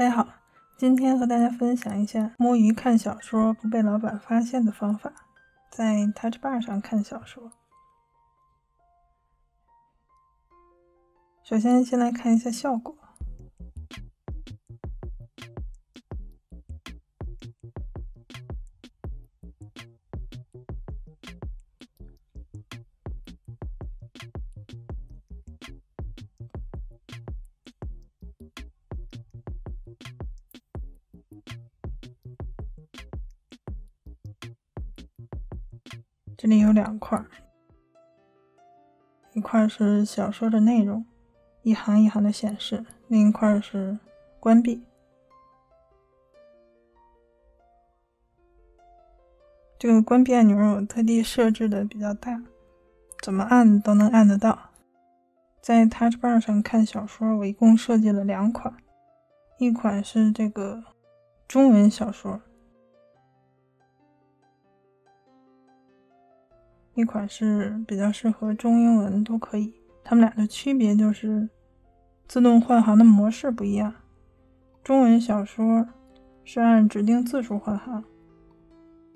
大家好，今天和大家分享一下摸鱼看小说不被老板发现的方法。在 Touch Bar 上看小说，首先先来看一下效果。这里有两块，一块是小说的内容，一行一行的显示；另一块是关闭。这个关闭按钮我特地设置的比较大，怎么按都能按得到。在 Touch Bar 上看小说，我一共设计了两款，一款是这个中文小说。一款是比较适合中英文都可以，它们俩的区别就是自动换行的模式不一样。中文小说是按指定字数换行，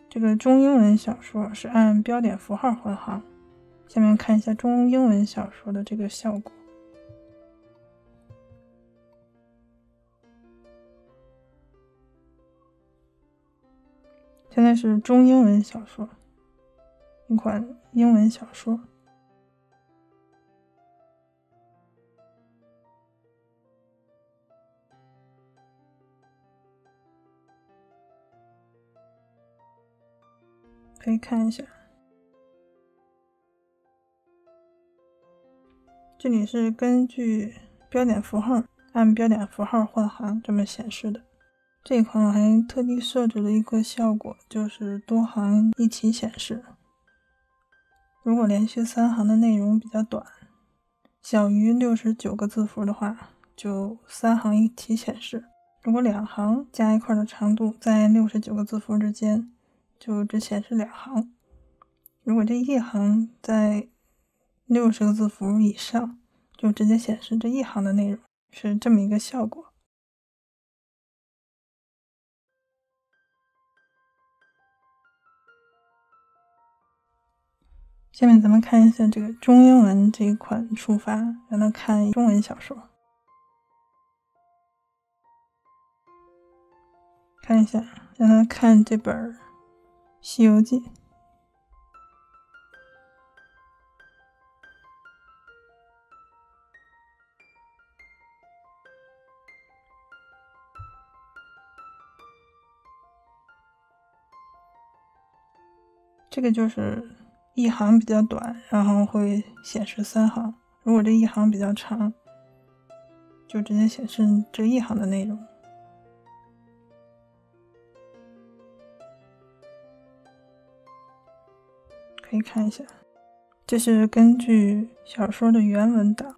这个中英文小说是按标点符号换行。下面看一下中英文小说的这个效果。现在是中英文小说。一款英文小说，可以看一下。这里是根据标点符号按标点符号换行这么显示的。这一款我还特地设置了一个效果，就是多行一起显示。如果连续三行的内容比较短，小于六十九个字符的话，就三行一起显示；如果两行加一块的长度在六十九个字符之间，就只显示两行；如果这一行在六十个字符以上，就直接显示这一行的内容，是这么一个效果。下面咱们看一下这个中英文这一款触发，让他看中文小说。看一下，让他看这本《西游记》。这个就是。一行比较短，然后会显示三行；如果这一行比较长，就直接显示这一行的内容。可以看一下，这是根据小说的原文档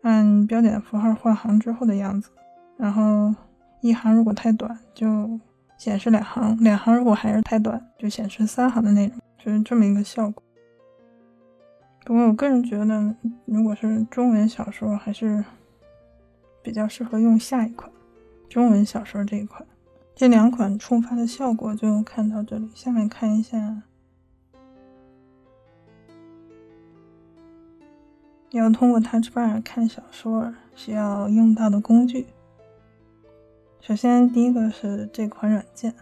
按标点符号换行之后的样子。然后一行如果太短，就显示两行；两行如果还是太短，就显示三行的内容，就是这么一个效果。不过，我个人觉得，如果是中文小说，还是比较适合用下一款中文小说这一款。这两款触发的效果就看到这里。下面看一下，要通过 Touch Bar 看小说需要用到的工具。首先，第一个是这款软件。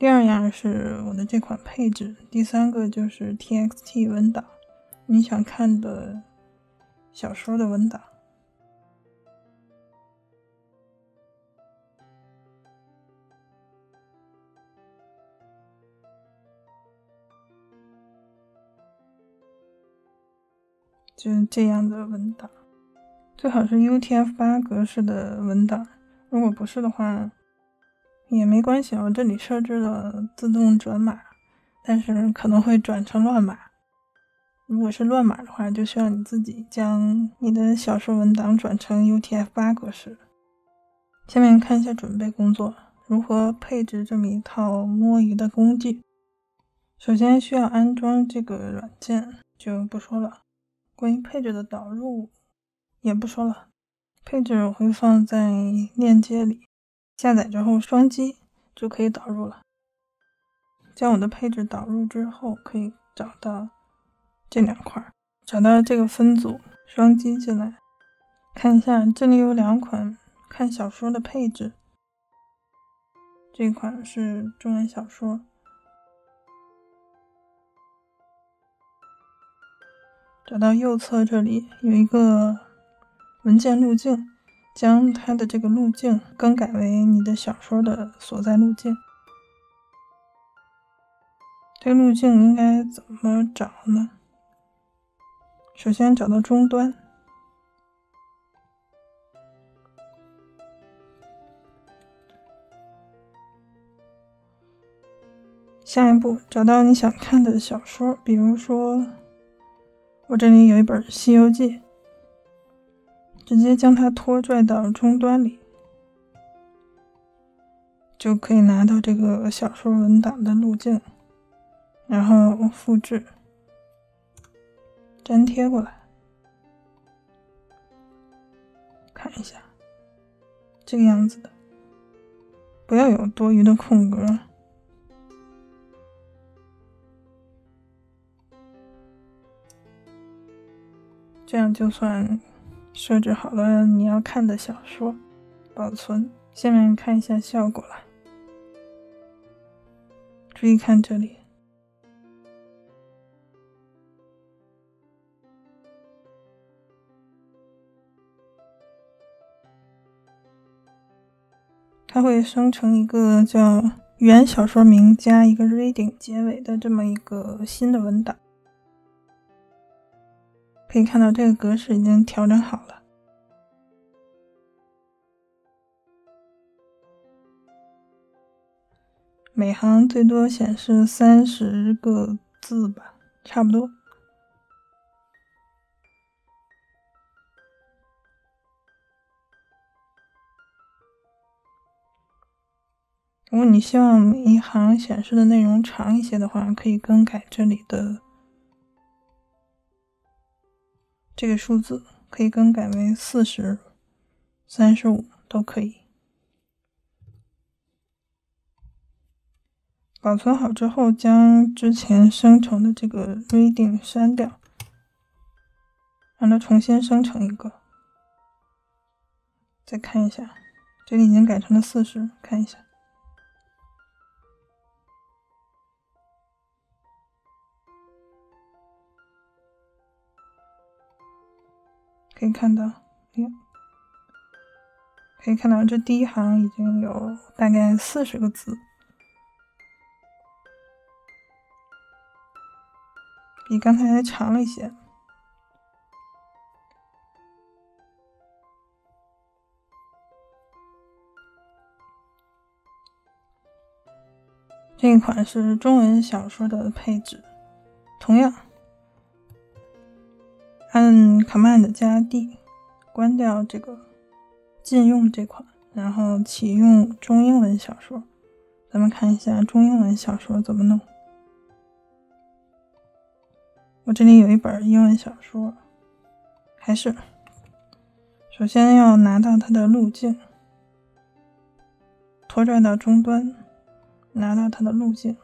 第二样是我的这款配置，第三个就是 TXT 文档，你想看的小说的文档，就是这样的文档，最好是 UTF-8 格式的文档，如果不是的话。也没关系，我这里设置了自动转码，但是可能会转成乱码。如果是乱码的话，就需要你自己将你的小说文档转成 UTF-8 格式。下面看一下准备工作，如何配置这么一套摸鱼的工具。首先需要安装这个软件，就不说了。关于配置的导入，也不说了，配置我会放在链接里，下载之后双击就可以导入了。将我的配置导入之后，可以找到这两块，找到这个分组，双击进来，看一下这里有两款看小说的配置，这款是中文小说。找到右侧这里有一个文件路径，将它的这个路径更改为你的小说的所在路径。这个路径应该怎么找呢？首先找到终端，下一步找到你想看的小说，比如说。我这里有一本《西游记》，直接将它拖拽到终端里，就可以拿到这个小说文档的路径，然后复制、粘贴过来，看一下，这个样子的，不要有多余的空格。这样就算设置好了你要看的小说，保存。下面看一下效果了，注意看这里，它会生成一个叫原小说名加一个 reading 结尾的这么一个新的文档。可以看到，这个格式已经调整好了，每行最多显示三十个字吧，差不多。如果你希望每一行显示的内容长一些的话，可以更改这里的。这个数字可以更改为四十、三十五都可以。保存好之后，将之前生成的这个 reading 删掉，让它重新生成一个。再看一下，这里已经改成了四十，看一下。可以看到，呀，可以看到这第一行已经有大概四十个字，比刚才还长了一些。这一款是中文小说的配置，同样。按 Command 加 D 关掉这个禁用这款，然后启用中英文小说。咱们看一下中英文小说怎么弄。我这里有一本英文小说，还是首先要拿到它的路径，拖拽到终端，拿到它的路径，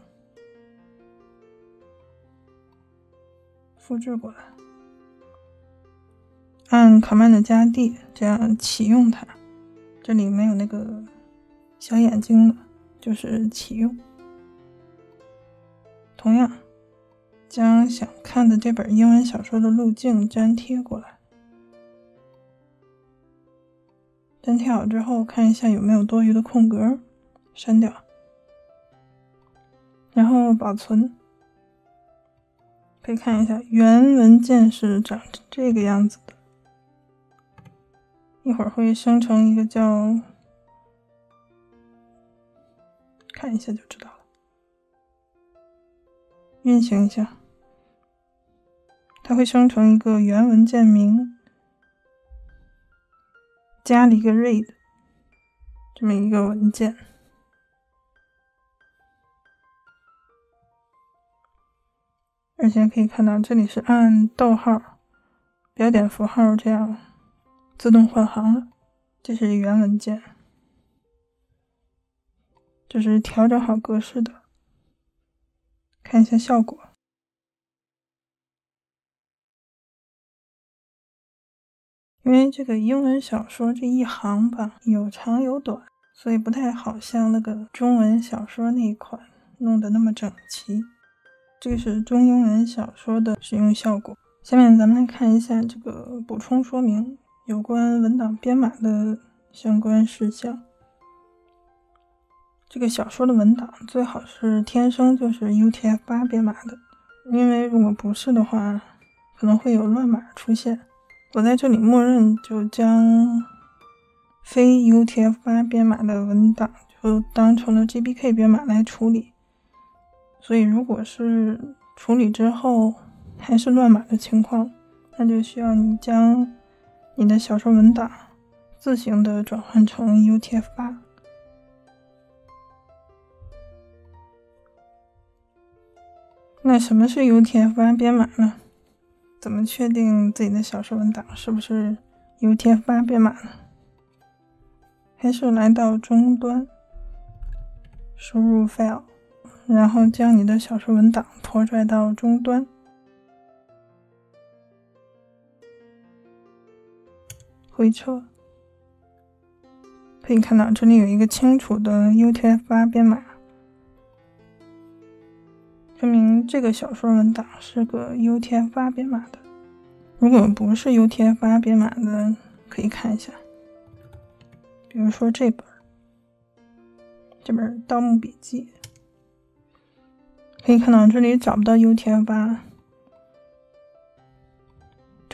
复制过来。按 Command 加 D 这样启用它，这里没有那个小眼睛了，就是启用。同样，将想看的这本英文小说的路径粘贴过来。粘贴好之后，看一下有没有多余的空格，删掉，然后保存。可以看一下原文件是长这个样子的。一会儿会生成一个叫，看一下就知道了。运行一下，它会生成一个原文件名加了一个 read 这么一个文件，而且可以看到这里是按逗号、标点符号这样。自动换行了。这是原文件，这是调整好格式的。看一下效果。因为这个英文小说这一行吧，有长有短，所以不太好像那个中文小说那一款弄得那么整齐。这个是中英文小说的使用效果。下面咱们来看一下这个补充说明。有关文档编码的相关事项。这个小说的文档最好是天生就是 UTF-8 编码的，因为如果不是的话，可能会有乱码出现。我在这里默认就将非 UTF-8 编码的文档就当成了 GBK 编码来处理。所以，如果是处理之后还是乱码的情况，那就需要你将。你的小说文档自行的转换成 UTF-8。那什么是 UTF-8 编码呢？怎么确定自己的小说文档是不是 UTF-8 编码呢？还是来到终端，输入 file，然后将你的小说文档拖拽到终端。回车，可以看到这里有一个清楚的 UTF-8 编码，说明这个小说文档是个 UTF-8 编码的。如果不是 UTF-8 编码的，可以看一下，比如说这本，这本《盗墓笔记》，可以看到这里找不到 UTF-8。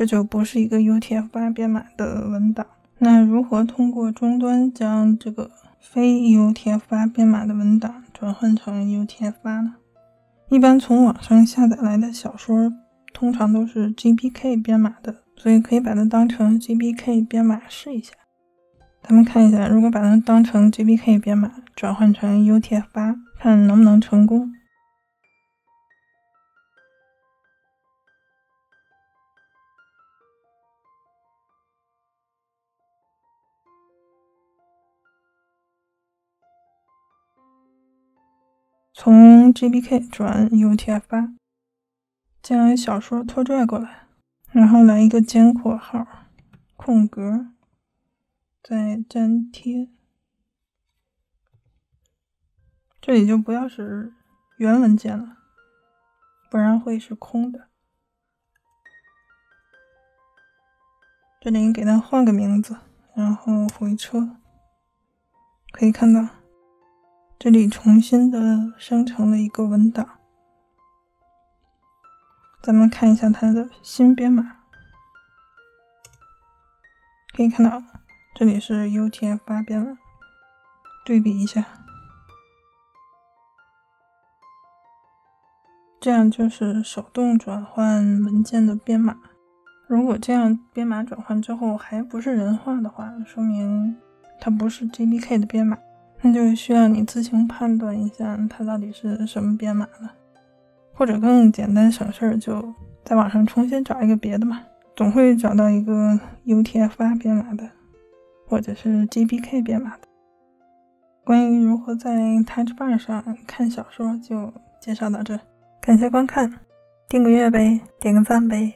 这就不是一个 UTF-8 编码的文档。那如何通过终端将这个非 UTF-8 编码的文档转换成 UTF-8 呢？一般从网上下载来的小说通常都是 GBK 编码的，所以可以把它当成 GBK 编码试一下。咱们看一下，如果把它当成 GBK 编码转换成 UTF-8，看能不能成功。从 GBK 转 UTF-8，将小说拖拽过来，然后来一个尖括号，空格，再粘贴。这里就不要是原文件了，不然会是空的。这里给它换个名字，然后回车，可以看到。这里重新的生成了一个文档，咱们看一下它的新编码，可以看到这里是 UTF-8 编码，对比一下，这样就是手动转换文件的编码。如果这样编码转换之后还不是人话的话，说明它不是 GBK 的编码。那就需要你自行判断一下，它到底是什么编码了，或者更简单省事儿，就在网上重新找一个别的嘛，总会找到一个 UTF-8 编码的，或者是 GBK 编码的。关于如何在 TouchBar 上看小说，就介绍到这，感谢观看，订个阅呗，点个赞呗。